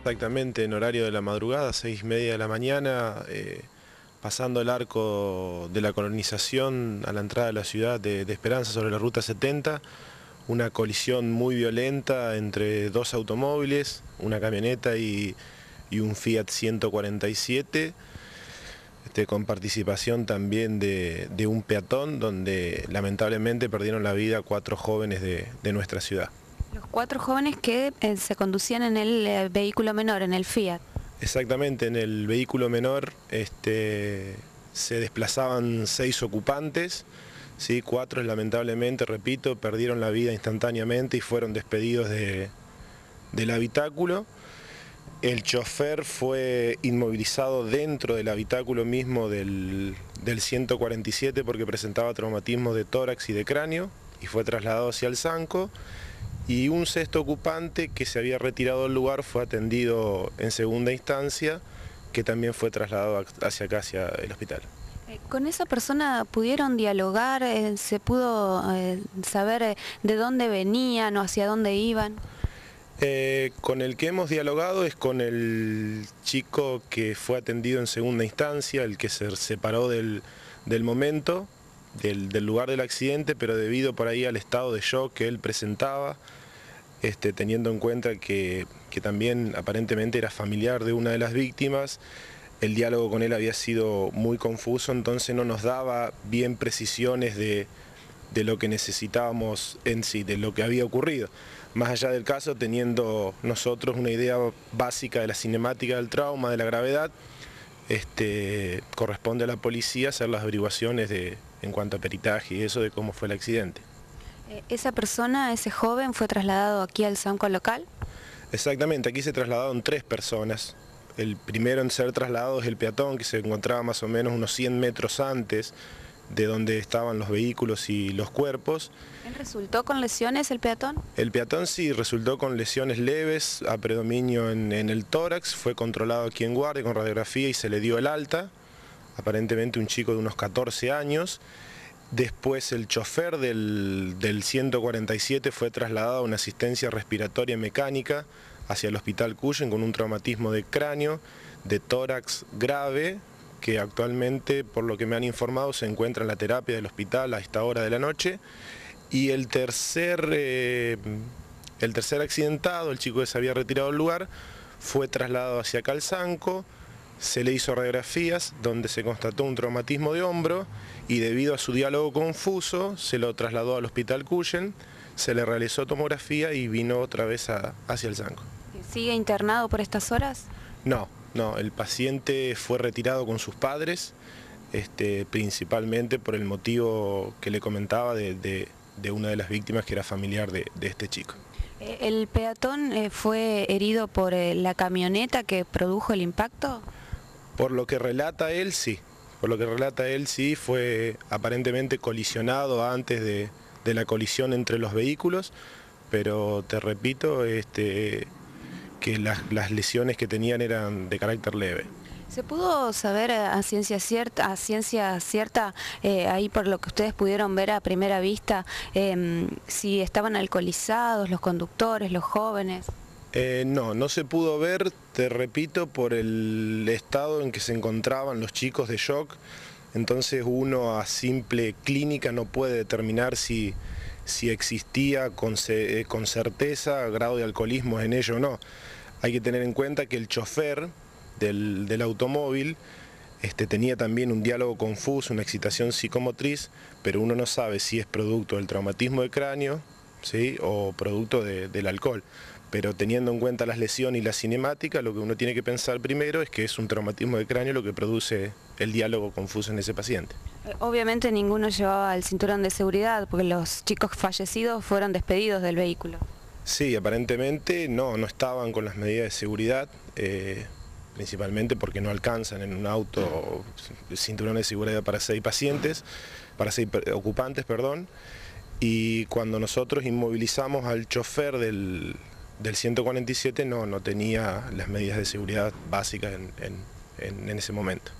Exactamente en horario de la madrugada, seis y media de la mañana, eh, pasando el arco de la colonización a la entrada de la ciudad de, Esperanza sobre la ruta 70, una colisión muy violenta entre dos automóviles, una camioneta y, un Fiat 147, este, con participación también de, un peatón, donde lamentablemente perdieron la vida cuatro jóvenes de nuestra ciudad. Los cuatro jóvenes que eh, se conducían en el eh, vehículo menor, en el Fiat. Exactamente, en el vehículo menor este, se desplazaban seis ocupantes, ¿sí? cuatro lamentablemente, repito, perdieron la vida instantáneamente y fueron despedidos de- del habitáculo. El chofer fue inmovilizado dentro del habitáculo mismo del, del 147 porque presentaba traumatismo de tórax y de cráneo y fue trasladado hacia el Zanco. Y un sexto ocupante que se había retirado del lugar fue atendido en segunda instancia, que también fue trasladado hacia acá, hacia el hospital. Eh, ¿Con esa persona pudieron dialogar? eh, ¿Se pudo eh, saber de dónde venían o hacia dónde iban? Eh, con el que hemos dialogado es con el chico que fue atendido en segunda instancia, el que se separó del, del momento, del, del lugar del accidente, pero debido por ahí al estado de shock que él presentaba, este, teniendo en cuenta que, también aparentemente era familiar de una de las víctimas, el diálogo con él había sido muy confuso, entonces no nos daba bien precisiones de, de lo que necesitábamos en sí, de lo que había ocurrido. Más allá del caso, teniendo nosotros una idea básica de la cinemática del trauma, de la gravedad, este, corresponde a la policía hacer las averiguaciones de, en cuanto a peritaje y eso de cómo fue el accidente. Eh, ¿Esa persona, ese joven, fue trasladado aquí al Sanco local? Exactamente, aquí se trasladaron tres personas. El primero en ser trasladado es el peatón, que se encontraba más o menos unos 100 metros antes de donde estaban los vehículos y los cuerpos. ¿Él resultó con lesiones el peatón? El peatón sí resultó con lesiones leves, a predominio en, en el tórax, fue controlado aquí en guardia con radiografía y se le dio el alta, aparentemente un chico de unos 14 años. Después el chofer del, del 147 fue trasladado a una asistencia respiratoria mecánica hacia el hospital Cuyen con un traumatismo de cráneo, de tórax grave, que actualmente, por lo que me han informado, se encuentra en la terapia del hospital a esta hora de la noche. Y el tercer, eh, el tercer accidentado, el chico que se había retirado del lugar, fue trasladado hacia Calzanco, se le hizo radiografías donde se constató un traumatismo de hombro y debido a su diálogo confuso se lo trasladó al hospital Cuyen, se le realizó tomografía y vino otra vez a- hacia el Zanco. ¿Sigue internado por estas horas? No, no, el paciente fue retirado con sus padres, este, principalmente por el motivo que le comentaba de, de- de una de las víctimas que era familiar de, de este chico. Eh, ¿El peatón eh, fue herido por eh, la camioneta que produjo el impacto? Por lo que relata él, sí. Por lo que relata él, sí, fue aparentemente colisionado antes de, la colisión entre los vehículos, pero te repito, este, que las, lesiones que tenían eran de carácter leve. ¿Se pudo saber a ciencia cierta, a ciencia cierta eh, ahí por lo que ustedes pudieron ver a primera vista, em, si estaban alcoholizados los conductores, los jóvenes? Eh, no, no se pudo ver, te repito, por el estado en que se encontraban los chicos de shock. Entonces uno a simple clínica no puede determinar si, si existía con, eh, con certeza grado de alcoholismo en ello o no. Hay que tener en cuenta que el chofer del, del automóvil este, tenía también un diálogo confuso, una excitación psicomotriz, pero uno no sabe si es producto del traumatismo de cráneo ¿sí? o producto de- del alcohol. Pero teniendo en cuenta las lesiones y la cinemática, lo que uno tiene que pensar primero es que es un traumatismo de cráneo lo que produce el diálogo confuso en ese paciente. Eh, Obviamente ninguno llevaba el cinturón de seguridad porque los chicos fallecidos fueron despedidos del vehículo. Sí, aparentemente no, no estaban con las medidas de seguridad, eh, principalmente porque no alcanzan en un auto cinturón de seguridad para seis pacientes, para seis ocupantes, perdón. Y cuando nosotros inmovilizamos al chofer del, del 147 no, no tenía las medidas de seguridad básicas en- en- en- ese momento.